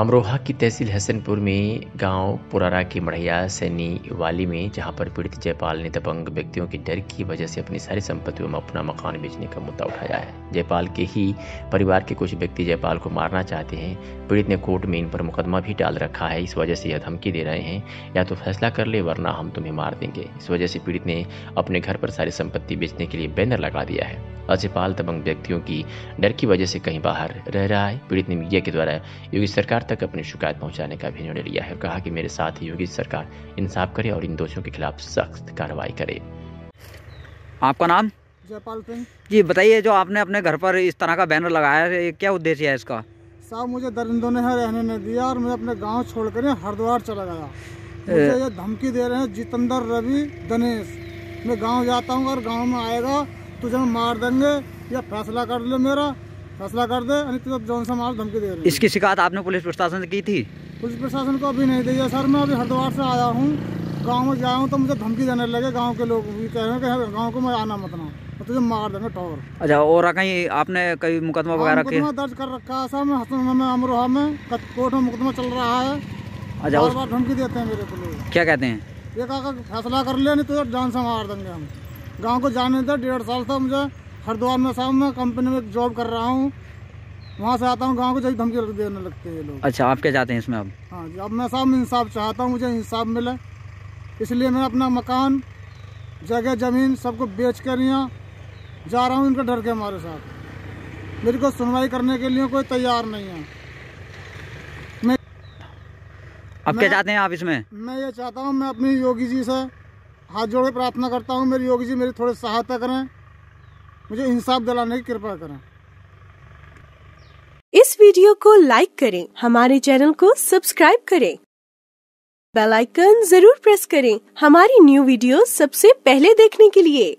अमरोहा की तहसील हसनपुर में गाँव पुरारा की मढ़िया सैनी वाली में, जहाँ पर पीड़ित जयपाल ने दबंग व्यक्तियों के डर की वजह से अपनी सारी संपत्तियों में अपना मकान बेचने का मुद्दा उठाया है। जयपाल के ही परिवार के कुछ व्यक्ति जयपाल को मारना चाहते हैं। पीड़ित ने कोर्ट में इन पर मुकदमा भी डाल रखा है। इस वजह से यह धमकी दे रहे हैं, या तो फैसला कर ले, वरना हम तुम्हें मार देंगे। इस वजह से पीड़ित ने अपने घर पर सारी संपत्ति बेचने के लिए बैनर लगा दिया है। अजयपाल दबंग व्यक्तियों की डर की वजह से कहीं बाहर रह रहा है। पीड़ित ने मीडिया के द्वारा योगी सरकार तक अपनी शिकायत पहुँचाने का भी निर्णय लिया है। कहा कि मेरे साथ योगी सरकार इंसाफ करे और इन दोषियों के खिलाफ सख्त कार्रवाई करे। आपका नाम? जयपाल सिंह। जी बताइए जो आपने अपने घर पर इस तरह का बैनर लगाया है क्या उद्देश्य है इसका? साहब मुझे दरिंदों ने रहने नहीं दिया और मैं अपने गाँव छोड़कर हरिद्वार चला गया। मुझे ये धमकी दे रहे हैं जितेंद्र रवि गणेश। मैं गाँव जाता हूँ और गाँव में आएगा तुझे मार देंगे या फैसला कर ले मेरा। फैसला कर दे तो जौन सा मार धमकी दे रहे इसकी शिकायत आपने पुलिस प्रशासन से की थी? पुलिस प्रशासन को अभी नहीं दी है सर मैं अभी हरिद्वार से आया हूँ। गाँव में गया हूँ तो मुझे धमकी देने लगे। गाँव के लोग भी कह रहे हैं गाँव को मैं आना मत ना तो तुझे मार देंगे टोर अच्छा और कहीं आपने कहीं मुकदमा हाँ, वगैरह किया? दर्ज कर रखा है सर मैं हसन में अमरोहा में कोर्ट में मुकदमा चल रहा है। अच्छा बार बार धमकी देते हैं मेरे को लोग क्या कहते हैं? ये कहा फैसला कर ले नहीं तो जान से मार देंगे हम। गाँव को जाने दे डेढ़ साल था मुझे हरिद्वार में साहब मैं कंपनी में जॉब कर रहा हूँ। वहाँ से आता हूँ गाँव को जब धमकी देने लगते हैं लोग। अच्छा आप क्या चाहते हैं इसमें अब? हाँ जी अब मैं साहब इंसाफ चाहता हूँ मुझे इंसाफ मिले। इसलिए मैं अपना मकान जगह ज़मीन सबको बेच कर यहाँ जा रहा हूँ इनका डर के हमारे साथ मेरे को सुनवाई करने के लिए कोई तैयार नहीं है। मैं अब क्या चाहते हैं आप इसमें? मैं ये चाहता हूँ मैं अपनी योगी जी से हाथ जोड़ के प्रार्थना करता हूँ। मेरी योगी जी मेरी थोड़ी सहायता करें। मुझे इंसाफ दिलाने की कृपा करें। इस वीडियो को लाइक करें, हमारे चैनल को सब्सक्राइब करें। बेल आइकन ज़रूर प्रेस करें, हमारी न्यू वीडियो सबसे पहले देखने के लिए।